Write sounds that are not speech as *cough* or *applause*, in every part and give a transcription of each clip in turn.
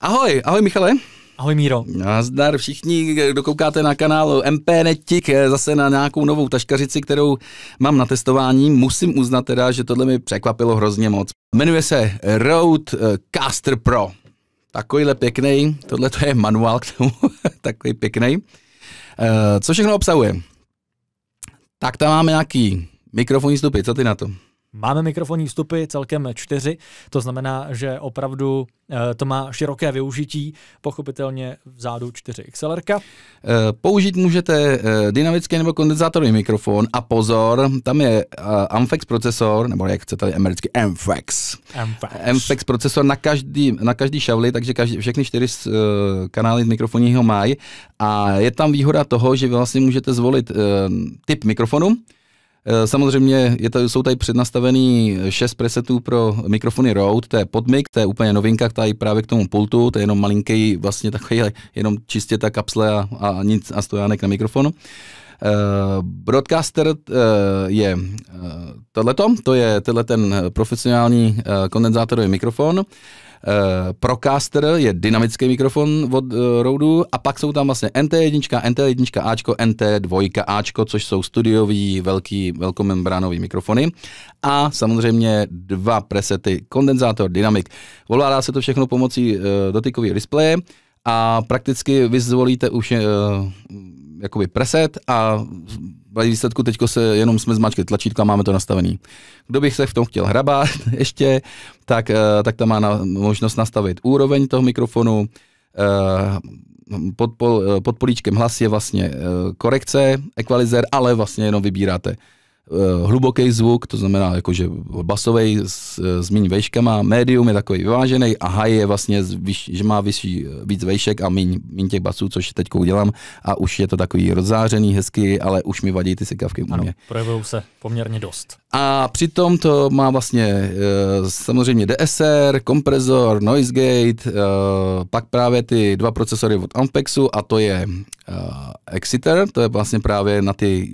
Ahoj, ahoj Michale. Ahoj Míro. Nazdar všichni, kdo koukáte na kanálu MP Netik, zase na nějakou novou taškařici, kterou mám na testování. Musím uznat teda, že tohle mi překvapilo hrozně moc. Jmenuje se Rode Caster Pro. Takovýhle pěkný, tohle to je manuál k tomu, *laughs* takový pěkný. Eh, co všechno obsahuje? Tak tam máme nějaký mikrofonní vstupy, co ty na to? Máme mikrofonní vstupy celkem čtyři, to znamená, že opravdu eh, to má široké využití, pochopitelně vzadu 4 XLR. Eh, použít můžete eh, dynamický nebo kondenzátorový mikrofon a pozor, tam je Amfex procesor, nebo jak chcete americky Amfex. Amfex. Amfex procesor na každý, na každý šavli, takže každý, všechny čtyři kanály mikrofonního mají a je tam výhoda toho, že vlastně můžete zvolit typ mikrofonu, samozřejmě je to, jsou tady přednastavený šest presetů pro mikrofony Rode, to je podmik, to je úplně novinka, tady právě k tomu pultu, to je jenom malinký, vlastně takový, jenom čistě ta kapsle a, a nic a stojánek na mikrofonu. Uh, broadcaster uh, je uh, tohleto, to je tenhle ten profesionální uh, kondenzátorový mikrofon. Uh, Procaster je dynamický mikrofon od uh, Rode a pak jsou tam vlastně NT1, NT1 Ačko, NT2 Ačko, což jsou studiový velký velkomembránový mikrofony a samozřejmě dva presety kondenzátor Dynamic. Ovládá se to všechno pomocí uh, dotykového displeje a prakticky vy zvolíte už jakoby preset a v výsledku teďko se jenom jsme zmačkli tlačítko a máme to nastavený. Kdo bych se v tom chtěl hrabat *laughs* ještě, tak, eh, tak tam má na, možnost nastavit úroveň toho mikrofonu, eh, pod, pod políčkem hlas je vlastně korekce, equalizer, ale vlastně jenom vybíráte Eh, hluboký zvuk, to znamená jakože basový s, s méně vejškama, medium je takový vyvážený a high je vlastně, vyš, že má vyšší, víc vejšek a méně, méně těch basů, což teď udělám a už je to takový rozzářený, hezký, ale už mi vadí ty sikavky. Ano, projevují se poměrně dost. A přitom to má vlastně e, samozřejmě DSR, kompresor, noise gate, e, pak právě ty dva procesory od Ampexu a to je e, Exeter, to je vlastně právě na ty,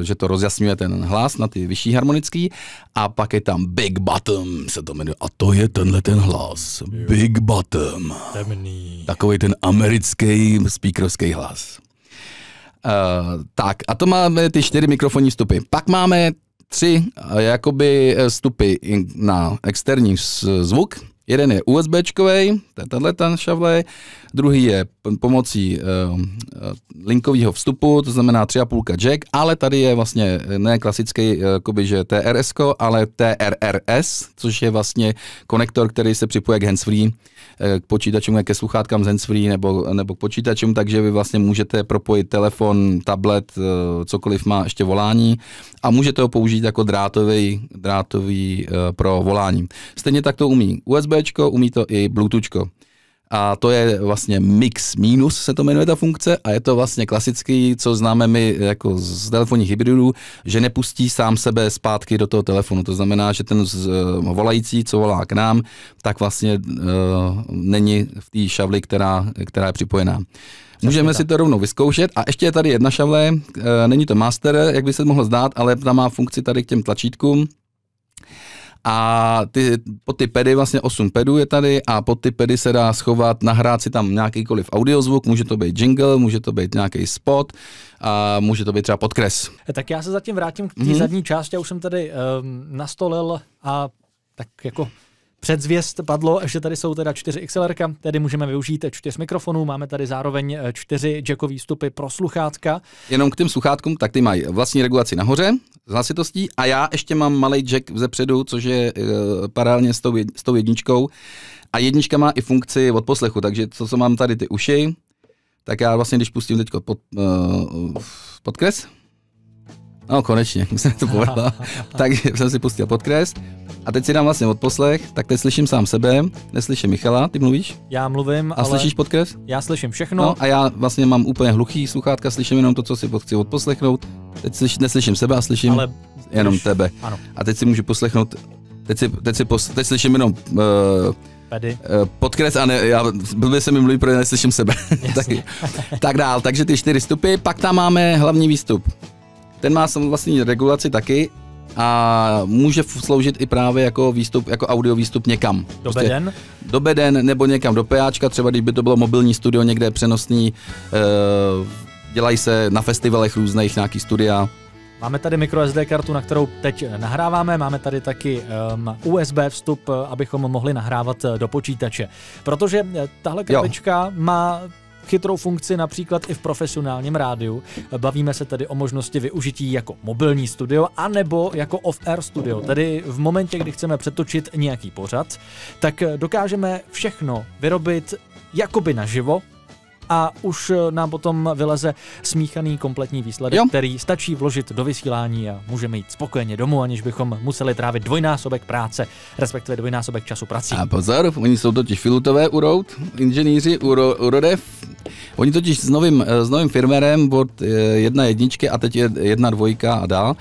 e, že to rozjasňuje ten hlas na ty vyšší harmonický a pak je tam Big Bottom se to jmenuje a to je tenhle ten hlas. Jo. Big Bottom. Temný. Takový ten americký speakerovský hlas. Uh, tak a to máme ty čtyři mikrofonní vstupy. Pak máme tři jakoby e, vstupy na externí zvuk. Jeden je USB-čkový, to je tato šavle, druhý je pomocí uh, linkového vstupu, to znamená 3,5 jack, ale tady je vlastně ne klasický jakoby, že TRS, ale TRRS, což je vlastně konektor, který se připoje k handsfree Eh, k počítačům, ke sluchátkám z handsfree nebo, nebo k počítačům, takže vy vlastně můžete propojit telefon, tablet, eh, cokoliv má ještě volání a můžete ho použít jako drátový, drátový eh, pro volání. Stejně tak to umí USB, umí to i Bluetooth. A to je vlastně mix minus, se to jmenuje ta funkce, a je to vlastně klasický, co známe my jako z telefonních hybridů, že nepustí sám sebe zpátky do toho telefonu. To znamená, že ten z, uh, volající, co volá k nám, tak vlastně uh, není v té šavli, která, která je připojená. Můžeme si to rovnou vyzkoušet. A ještě je tady jedna šavle, uh, není to master, jak by se mohlo zdát, ale ta má funkci tady k těm tlačítkům, a ty, pod ty pedy, vlastně 8 pedů je tady a pod ty pedy se dá schovat, nahrát si tam nějakýkoliv audiozvuk, může to být jingle, může to být nějaký spot a může to být třeba podkres. Tak já se zatím vrátím k té mm-hmm. zadní části, já už jsem tady um, nastolil a tak jako Předzvěst padlo, že tady jsou teda 4 XLR, tedy můžeme využít 4 mikrofonů, máme tady zároveň 4 jackové vstupy pro sluchátka. Jenom k těm sluchátkům, tak ty mají vlastní regulaci nahoře s hlasitostí a já ještě mám malý jack vzepředu, což je uh, paralelně s tou, s tou jedničkou a jednička má i funkci od poslechu, takže to, co mám tady ty uši, tak já vlastně, když pustím teď pod, uh, podkres, No konečně, už *laughs* jsem to povedal. *laughs* tak *laughs* jsem si pustil podkres a teď si dám vlastně odposlech, tak teď slyším sám sebe, neslyším Michala, ty mluvíš? Já mluvím, A ale slyšíš podkres? Já slyším všechno. No a já vlastně mám úplně hluchý sluchátka, slyším jenom to, co si chci odposlechnout. Teď slyš, neslyším sebe a slyším ale jenom tebe. Ano. A teď si můžu poslechnout, teď, si, teď, si pos, teď slyším jenom uh, Pedy. Uh, podkres a ne, já blbě se mi mluví, protože neslyším sebe. tak, tak dál, takže ty čtyři stupy, pak tam máme hlavní výstup. Ten má vlastní regulaci taky a může sloužit i právě jako výstup, jako audio výstup někam. Do prostě beden? Do beden nebo někam do PAčka, třeba když by to bylo mobilní studio někde přenosný, uh, dělají se na festivalech různých nějaký studia. Máme tady microSD kartu, na kterou teď nahráváme, máme tady taky um, USB vstup, abychom mohli nahrávat do počítače. Protože tahle krabička jo. má chytrou funkci například i v profesionálním rádiu. Bavíme se tedy o možnosti využití jako mobilní studio anebo jako off-air studio, tedy v momentě, kdy chceme přetočit nějaký pořad, tak dokážeme všechno vyrobit jakoby naživo, a už nám potom vyleze smíchaný kompletní výsledek, jo. který stačí vložit do vysílání a můžeme jít spokojeně domů, aniž bychom museli trávit dvojnásobek práce, respektive dvojnásobek času prací. A pozor, oni jsou totiž filutové Road, inženýři Rodev. Oni totiž s novým, s novým firmerem od eh, jedna jedničky a teď je jedna dvojka a dál,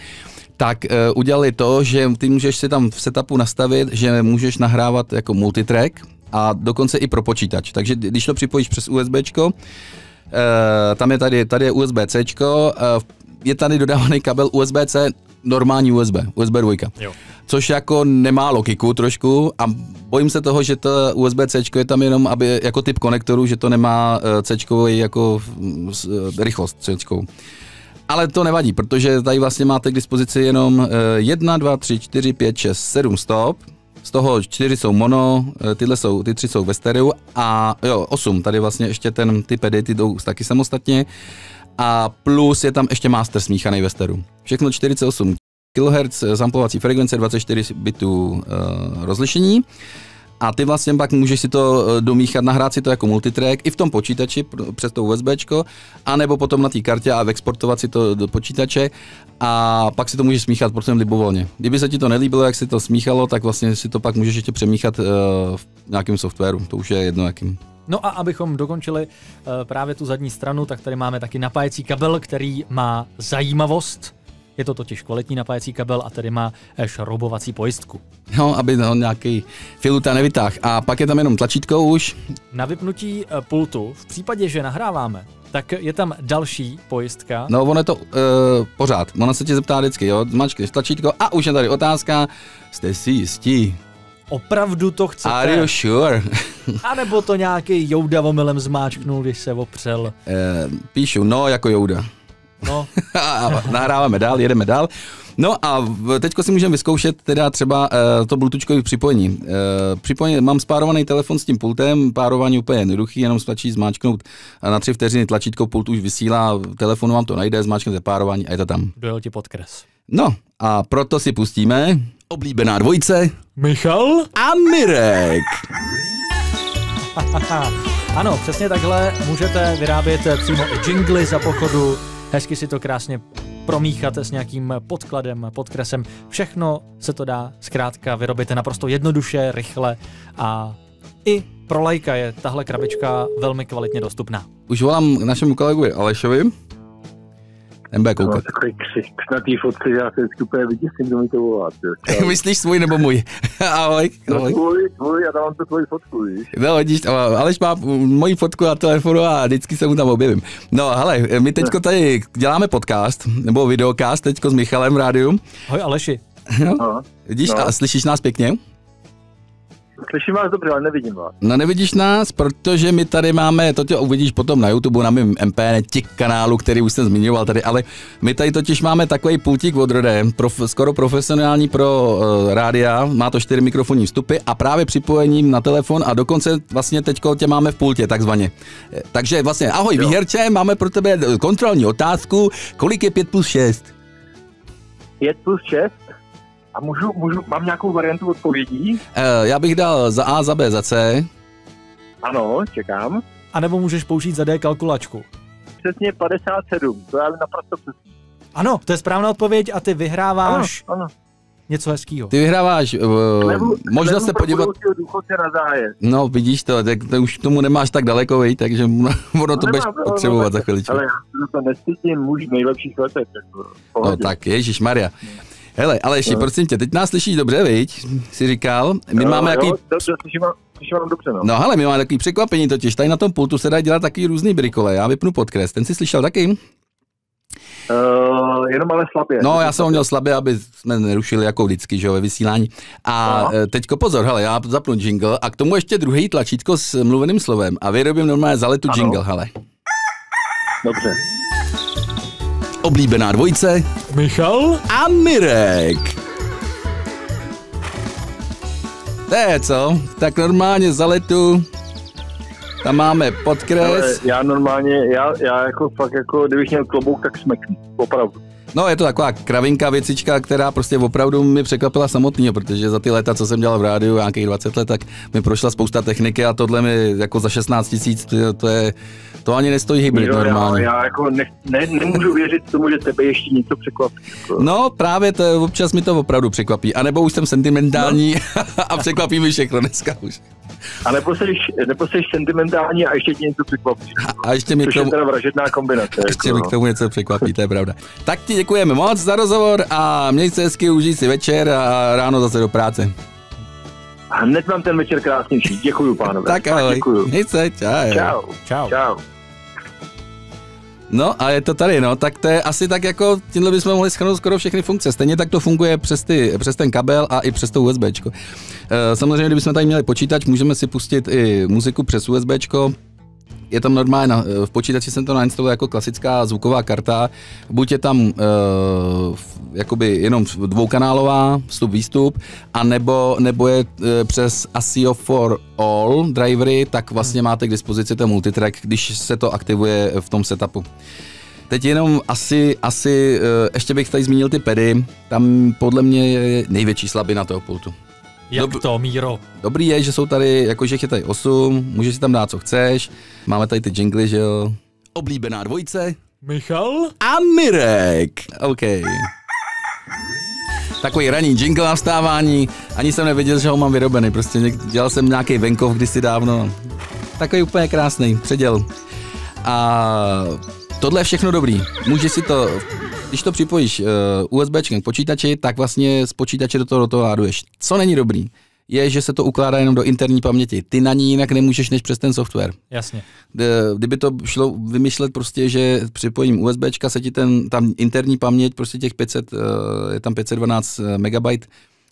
tak uh, udělali to, že ty můžeš si tam v setupu nastavit, že můžeš nahrávat jako multitrack, a dokonce i pro počítač. Takže když to připojíš přes USB, eh, tam je tady, tady je USB-C, eh, je tady dodávaný kabel USB-C, normální USB, USB 2. Jo. Což jako nemá logiku trošku a bojím se toho, že to USB-C je tam jenom aby, jako typ konektoru, že to nemá eh, C jako rychlost C. Ale to nevadí, protože tady vlastně máte k dispozici jenom 1, 2, 3, 4, 5, 6, 7 stop, z toho čtyři jsou mono, eh, tyhle jsou, ty tři jsou ve stereo a jo, osm, tady vlastně ještě ten, ty pedy, ty jdou taky samostatně. A plus je tam ještě master smíchaný ve stereo. Všechno 48 kHz samplovací frekvence, 24 bitů uh, rozlišení a ty vlastně pak můžeš si to eh, domíchat, nahrát si to jako multitrack i v tom počítači přes to USB, anebo potom na té kartě a exportovat si to do počítače a pak si to můžeš smíchat prostě libovolně. Kdyby se ti to nelíbilo, jak si to smíchalo, tak vlastně si to pak můžeš ještě přemíchat uh, v nějakém softwaru, to už je jedno jakým. No a abychom dokončili uh, právě tu zadní stranu, tak tady máme taky napájecí kabel, který má zajímavost. Je to totiž kvalitní napájecí kabel a tedy má eh, šroubovací pojistku. No, aby to nějaký filuta nevytáhl. A pak je tam jenom tlačítko už. Na vypnutí eh, pultu, v případě, že nahráváme, tak je tam další pojistka. No, ono je to uh, pořád. Ona se tě zeptá vždycky, jo, zmačkneš tlačítko a už je tady otázka, jste si jistí? Opravdu to chcete? Are you sure? a nebo to nějaký Jouda omylem zmáčknul, když se opřel? Uh, píšu, no jako Jouda. No. *laughs* a nahráváme dál, jedeme dál. No a teďko si můžeme vyzkoušet teda třeba uh, to bluetoothové připojení. Uh, připojení. Mám spárovaný telefon s tím pultem, párování úplně jednoduchý, jenom stačí zmáčknout na tři vteřiny tlačítko, pult už vysílá, telefonu vám to najde, zmáčknete párování a je to tam. Dojel ti podkres. No a proto si pustíme oblíbená dvojice Michal a Mirek. *laughs* ano, přesně takhle můžete vyrábět přímo i jingly za pochodu, hezky si to krásně promíchat s nějakým podkladem, podkresem. Všechno se to dá zkrátka vyrobit naprosto jednoduše, rychle a i pro lajka je tahle krabička velmi kvalitně dostupná. Už volám našemu kolegovi Alešovi, Nebude koukat. No, takový křik na té fotce, já se vždycky úplně vyděsím, kdo mi to volá. *laughs* Myslíš svůj nebo můj? *laughs* ahoj. No, ahoj. No, tvůj, tvůj, já dávám to tvoji fotku, víš. No, vidíš, Aleš má moji fotku na telefonu a vždycky se mu tam objevím. No, hele, my teďko tady děláme podcast, nebo videokast teďko s Michalem v rádiu. Ahoj Aleši. No, vidíš, no. a slyšíš nás pěkně? Slyším vás dobře, ale nevidím vás. No nevidíš nás, protože my tady máme, to tě uvidíš potom na YouTube, na mém MPN tik kanálu, který už jsem zmiňoval tady, ale my tady totiž máme takový pultík od Rode, prof, skoro profesionální pro uh, rádia, má to čtyři mikrofonní vstupy a právě připojením na telefon a dokonce vlastně teďko tě máme v pultě takzvaně. Eh, takže vlastně, ahoj jo. výherče, máme pro tebe kontrolní otázku, kolik je 5 plus 6? 5 plus 6? A můžu, můžu, mám nějakou variantu odpovědí? Uh, já bych dal za A, za B, za C. Ano, čekám. A nebo můžeš použít za D kalkulačku. Přesně 57, to já naprosto přesně. Ano, to je správná odpověď a ty vyhráváš ano, ano. něco hezkýho. Ty vyhráváš uh, levu, možnost se podívat... na zájezd. No, vidíš to, tak to už tomu nemáš tak daleko, vej, takže *laughs* ono to budeš potřebovat za chviličku. Ale já to nestydím, muž nejlepších letech. Jako, no tak, Ježíš Maria. Hele, ale ještě, no. prosím tě, teď nás slyšíš dobře, viď? Si říkal. My no, máme jaký... dobře, slyším, slyším vám dobře, no. No hele, my máme takový překvapení totiž. Tady na tom pultu se dá dělat taky různý brikole. Já vypnu podkres. Ten si slyšel taky? Uh, jenom ale slabě. No, já jsem ho měl slabě, aby jsme nerušili jako vždycky, že jo, ve vysílání. A No. no. teďko pozor, hele, já zapnu jingle a k tomu ještě druhý tlačítko s mluveným slovem a vyrobím normálně zaletu Ano. jingle, hele. Dobře. Oblíbená dvojce Michal? a Mirek. To je co? Tak normálně zaletu, tam máme Ale podkres. já normálně, já, já jako fakt jako, kdybych měl klobouk, tak smeknu. Opravdu. No je to taková kravinka věcička, která prostě opravdu mi překvapila samotného, protože za ty léta, co jsem dělal v rádiu, nějakých 20 let, tak mi prošla spousta techniky a tohle mi jako za 16 tisíc, to, to je, to ani nestojí hybrid Jo, já, normálně. já jako ne, ne, nemůžu věřit tomu, že tebe ještě něco překvapí. Jako. No právě to občas mi to opravdu překvapí. A nebo už jsem sentimentální No. *laughs* a překvapí mi všechno dneska už. A nebo jsi, nebo jsi sentimentální a ještě ti něco překvapí. A ještě mi k Což je teda vražedná kombinace. ještě jako, mi no. k tomu něco překvapí, to je pravda. Tak ti děkujeme moc za rozhovor a měj se hezky, užij si večer a ráno zase do práce. A hned mám ten večer krásnější. Děkuju, pánové. Tak ahoj. Děkuju. Měj se, čau. Čau. Čau. Čau. No a je to tady, no, tak to je asi tak jako, tímhle bychom mohli schrnout skoro všechny funkce. Stejně tak to funguje přes, ty, přes ten kabel a i přes to USBčko. E, samozřejmě, kdybychom tady měli počítač, můžeme si pustit i muziku přes USBčko, je tam normálně, na, v počítači jsem to nainstaloval jako klasická zvuková karta, buď je tam uh, jakoby jenom dvoukanálová vstup výstup, a nebo, nebo je uh, přes ASIO for All drivery, tak vlastně máte k dispozici ten multitrack, když se to aktivuje v tom setupu. Teď jenom asi, asi ještě bych tady zmínil ty pedy, tam podle mě je největší slabina toho pultu. Jak Dob- to, Míro? Dobrý je, že jsou tady, jakože je tady 8, můžeš si tam dát, co chceš. Máme tady ty jingly, že jo. Oblíbená dvojce Michal? a Mirek. OK. Takový ranní jingle na vstávání, ani jsem nevěděl, že ho mám vyrobený, prostě něk- dělal jsem nějaký venkov kdysi dávno. Takový úplně krásný, předěl. A tohle je všechno dobrý. Můžeš si to, když to připojíš uh, USB k počítači, tak vlastně z počítače do toho, do toho láduješ. Co není dobrý, je, že se to ukládá jenom do interní paměti. Ty na ní jinak nemůžeš než přes ten software. Jasně. Kdyby to šlo vymýšlet prostě, že připojím USBčka, se ti ten, tam interní paměť, prostě těch 500, eh, je tam 512 megabyte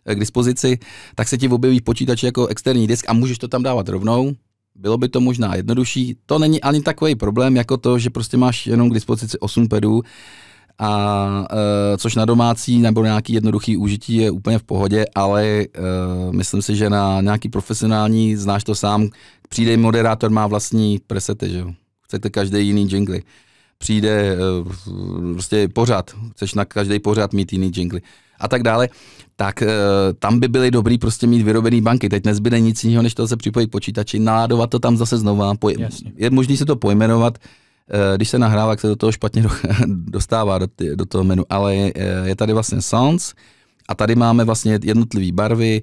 eh, k dispozici, tak se ti objeví v počítači jako externí disk a můžeš to tam dávat rovnou. Bylo by to možná jednodušší. To není ani takový problém, jako to, že prostě máš jenom k dispozici 8 pedů, a e, což na domácí nebo nějaký jednoduchý užití je úplně v pohodě, ale e, myslím si, že na nějaký profesionální, znáš to sám, přijde moderátor, má vlastní presety, že jo. Chcete každý jiný jingly. Přijde e, prostě pořád, chceš na každý pořád mít jiný jingly a tak dále, tak e, tam by byly dobrý prostě mít vyrobený banky. Teď nezbyde nic jiného, než to se připojit počítači, naládovat to tam zase znova. Poj- Jasně. je možný si to pojmenovat, když se nahrává, tak se do toho špatně do- *laughs* dostává do, ty, do toho menu, ale je, je tady vlastně sounds a tady máme vlastně jednotlivé barvy,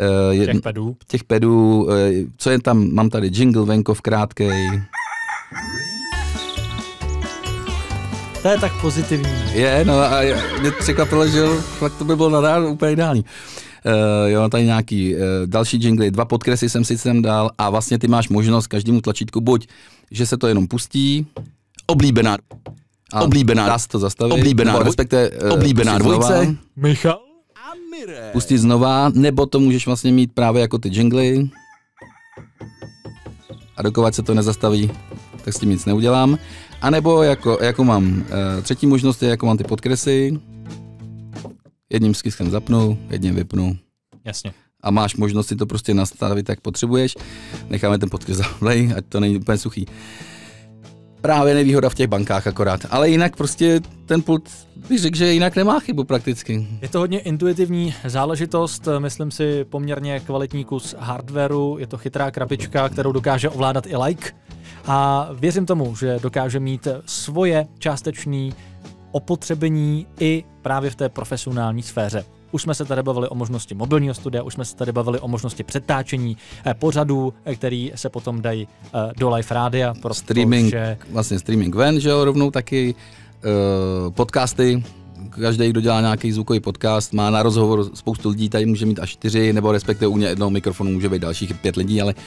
eh, Těch jedn, pedů. těch pedů, eh, co je tam, mám tady jingle venkov krátkej, To je tak pozitivní. je, no a mě překvapilo, že fakt to by bylo nadále úplně ideální. Uh, jo, tady nějaký uh, další jingly, dva podkresy jsem si sem dal a vlastně ty máš možnost každému tlačítku buď, že se to jenom pustí, oblíbená, a oblíbená, dá se to zastavit, oblíbená, nebo respektive uh, oblíbená dvojce, Michal? pustit znova, nebo to můžeš vlastně mít právě jako ty jingly. A dokovat se to nezastaví, tak s tím nic neudělám. A nebo jako, jako mám, třetí možnost je, jako mám ty podkresy. Jedním skiskem zapnu, jedním vypnu. Jasně. A máš možnost si to prostě nastavit, jak potřebuješ. Necháme ten podkres zavlej, ať to není úplně suchý. Právě nevýhoda v těch bankách akorát. Ale jinak prostě ten pult, bych řekl, že jinak nemá chybu prakticky. Je to hodně intuitivní záležitost, myslím si poměrně kvalitní kus hardwareu, je to chytrá krabička, kterou dokáže ovládat i like a věřím tomu, že dokáže mít svoje částečné opotřebení i právě v té profesionální sféře. Už jsme se tady bavili o možnosti mobilního studia, už jsme se tady bavili o možnosti přetáčení eh, pořadů, eh, který se potom dají eh, do live rádia, protože streaming, vlastně streaming ven, že jo, rovnou taky, podcasty, každý, kdo dělá nějaký zvukový podcast, má na rozhovor spoustu lidí, tady může mít až čtyři, nebo respektive u mě jednoho mikrofonu může být dalších pět lidí, ale uh,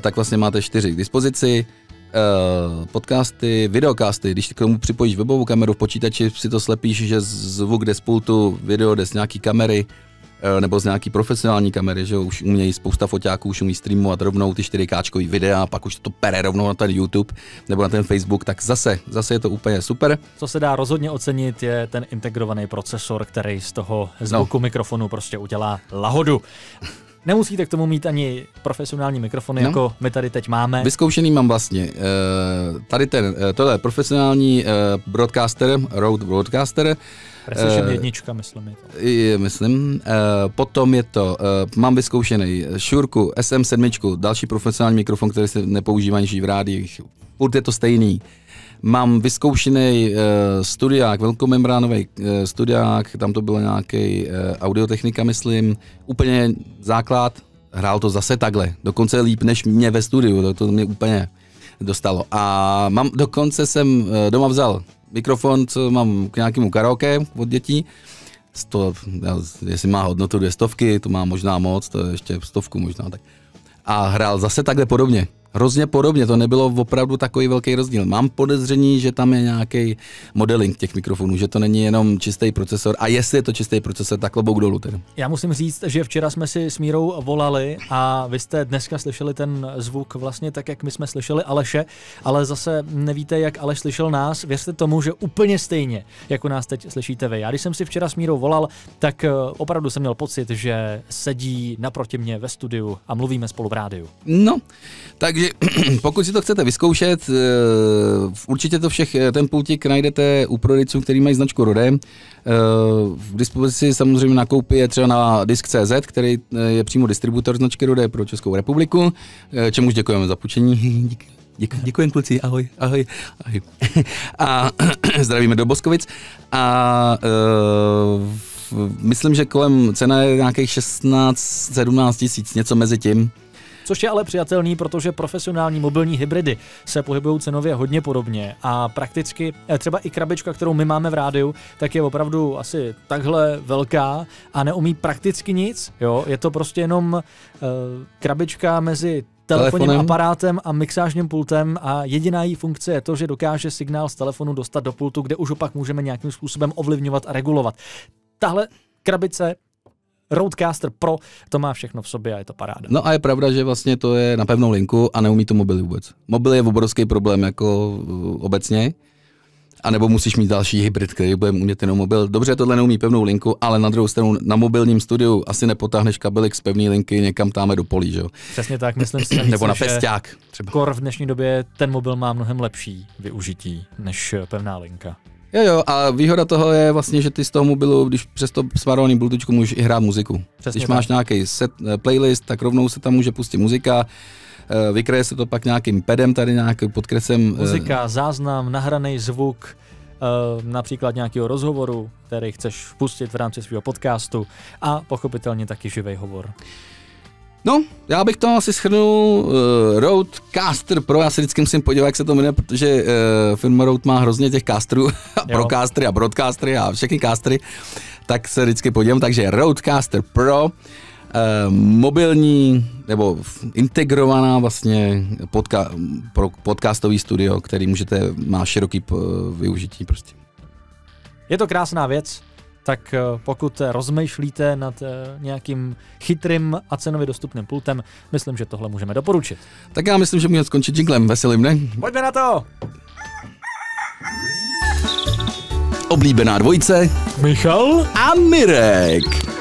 tak vlastně máte čtyři k dispozici. Uh, podcasty, videokasty, když k tomu připojíš webovou kameru v počítači, si to slepíš, že zvuk jde z pultu, video jde z nějaký kamery, uh, nebo z nějaký profesionální kamery, že už umějí spousta foťáků, už umí streamovat rovnou ty 4K videa, a pak už to pere rovnou na ten YouTube nebo na ten Facebook, tak zase, zase je to úplně super. Co se dá rozhodně ocenit, je ten integrovaný procesor, který z toho zvuku no. mikrofonu prostě udělá lahodu. Nemusíte k tomu mít ani profesionální mikrofony, no. jako my tady teď máme. Vyzkoušený mám vlastně. Uh, tady ten, uh, tohle je profesionální uh, broadcaster, Rode Broadcaster. Precision jednička, myslím. Je to. Je, myslím. Potom je to, mám vyzkoušený Shure SM7, další profesionální mikrofon, který se nepoužívá v rádiích. Furt je to stejný. Mám vyzkoušený uh, studiák, velkomembránový uh, studiák, tam to bylo nějaký uh, audiotechnika, myslím, úplně základ, hrál to zase takhle, dokonce líp než mě ve studiu, to, to mě úplně dostalo. A mám, dokonce jsem uh, doma vzal mikrofon, co mám k nějakému karaoke od dětí, Sto, jestli má hodnotu dvě stovky, to má možná moc, to je ještě stovku možná. Tak. A hrál zase takhle podobně hrozně podobně, to nebylo opravdu takový velký rozdíl. Mám podezření, že tam je nějaký modeling těch mikrofonů, že to není jenom čistý procesor a jestli je to čistý procesor, tak klobouk dolů tedy. Já musím říct, že včera jsme si s Mírou volali a vy jste dneska slyšeli ten zvuk vlastně tak, jak my jsme slyšeli Aleše, ale zase nevíte, jak Aleš slyšel nás. Věřte tomu, že úplně stejně, jako nás teď slyšíte vy. Já když jsem si včera s Mírou volal, tak eh, opravdu jsem měl pocit, že sedí naproti mě ve studiu a mluvíme spolu v rádiu. No, takže takže *clears throat* pokud si to chcete vyzkoušet, eh, určitě to všech, eh, ten pultík najdete u prodejců, který mají značku Rode. Eh, v dispozici samozřejmě nakoupí je třeba na Disk.cz, který je přímo distributor značky Rode pro Českou republiku, čemuž děkujeme za půjčení. *laughs* Díky. Děkuji, děkuji kluci, ahoj, ahoj, ahoj. A *clears throat* zdravíme do Boskovic. A uh, myslím, že kolem cena je nějakých 16-17 tisíc, něco mezi tím což je ale přijatelný, protože profesionální mobilní hybridy se pohybují cenově hodně podobně a prakticky eh, třeba i krabička, kterou my máme v rádiu, tak je opravdu asi takhle velká a neumí prakticky nic. Jo? Je to prostě jenom uh, krabička mezi telefonním Telefonem. aparátem a mixážním pultem a jediná její funkce je to, že dokáže signál z telefonu dostat do pultu, kde už opak můžeme nějakým způsobem ovlivňovat a regulovat. Tahle krabice Roadcaster Pro to má všechno v sobě a je to paráda. No a je pravda, že vlastně to je na pevnou linku a neumí to mobil vůbec. Mobil je obrovský problém jako uh, obecně, a nebo musíš mít další hybrid, který bude umět jenom mobil. Dobře, tohle neumí pevnou linku, ale na druhou stranu na mobilním studiu asi nepotáhneš kabelik z pevné linky někam táme do polí, že jo? Přesně tak, myslím si. *clears throat* nebo na pesták. Třeba. Kor v dnešní době ten mobil má mnohem lepší využití než pevná linka. Jo, jo, a výhoda toho je vlastně, že ty z toho mobilu, když přes to smarovaný Bluetooth můžeš i hrát muziku. Přesně když tak. máš nějaký set, eh, playlist, tak rovnou se tam může pustit muzika, eh, vykreje se to pak nějakým pedem tady nějakým podkresem. Eh, muzika, záznam, nahraný zvuk, například nějakého rozhovoru, který chceš pustit v rámci svého podcastu a pochopitelně taky živý hovor. No, já bych to asi schrnul uh, Roadcaster. Pro, já se vždycky musím podívat, jak se to jmenuje, protože uh, firma Road má hrozně těch casterů, *laughs* a procastery a broadcastery a všechny castery, tak se vždycky podívám, takže Roadcaster Pro, uh, mobilní nebo integrovaná vlastně podka, pro podcastový studio, který můžete, má široký využití prostě. Je to krásná věc, tak eh, pokud rozmýšlíte nad eh, nějakým chytrým a cenově dostupným pultem, myslím, že tohle můžeme doporučit. Tak já myslím, že můžeme skončit jinglem veselým, ne? Pojďme na to! Oblíbená dvojce Michal a Mirek.